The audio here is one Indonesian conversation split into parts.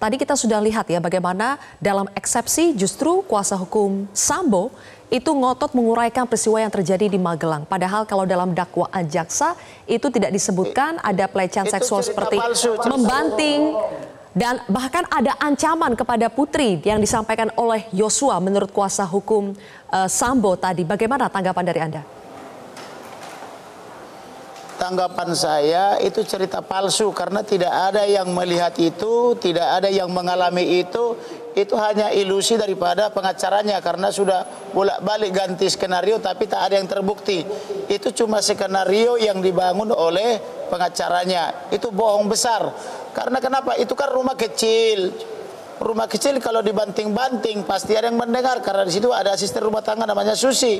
Tadi kita sudah lihat ya bagaimana dalam eksepsi justru kuasa hukum Sambo itu ngotot menguraikan peristiwa yang terjadi di Magelang. Padahal kalau dalam dakwaan jaksa itu tidak disebutkan ada pelecehan seksual seperti membanting dan bahkan ada ancaman kepada putri yang disampaikan oleh Yosua menurut kuasa hukum uh, Sambo tadi. Bagaimana tanggapan dari Anda? Tanggapan saya itu cerita palsu karena tidak ada yang melihat itu, tidak ada yang mengalami itu. Itu hanya ilusi daripada pengacaranya karena sudah bolak-balik ganti skenario tapi tak ada yang terbukti. Itu cuma skenario yang dibangun oleh pengacaranya. Itu bohong besar. Karena kenapa? Itu kan rumah kecil. Rumah kecil kalau dibanting-banting pasti ada yang mendengar karena di situ ada asisten rumah tangga namanya Susi,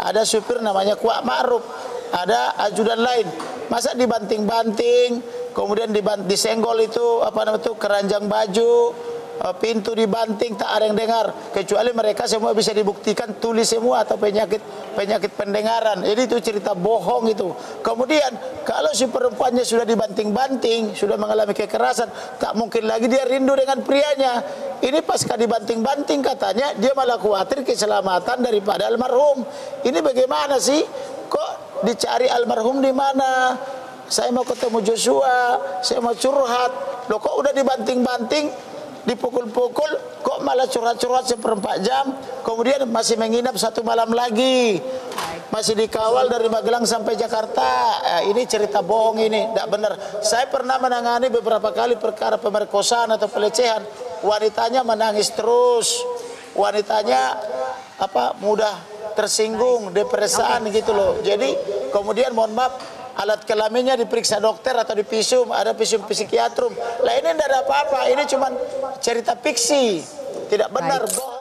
ada supir namanya Kuak Ma'ruf ada ajudan lain. Masa dibanting-banting, kemudian disenggol itu apa namanya itu keranjang baju, eh, pintu dibanting tak ada yang dengar. Kecuali mereka semua bisa dibuktikan tulis semua atau penyakit penyakit pendengaran. Jadi itu cerita bohong itu. Kemudian kalau si perempuannya sudah dibanting-banting sudah mengalami kekerasan tak mungkin lagi dia rindu dengan prianya. Ini pasca dibanting-banting katanya dia malah khawatir keselamatan daripada almarhum. Ini bagaimana sih dicari almarhum di mana? Saya mau ketemu Joshua saya mau curhat. Loh kok udah dibanting-banting dipukul-pukul kok malah curhat-curhat seperempat jam? Kemudian masih menginap satu malam lagi. Masih dikawal dari Magelang sampai Jakarta. Eh, ini cerita bohong ini tidak benar. Saya pernah menangani beberapa kali perkara pemerkosaan atau pelecehan. Wanitanya menangis terus. Wanitanya apa mudah tersinggung, depresaan okay. gitu loh. Jadi kemudian mohon maaf alat kelaminnya diperiksa dokter atau dipisum, ada pisum psikiatrum. Lah ini tidak ada apa-apa, ini cuma cerita fiksi. Tidak benar, bohong.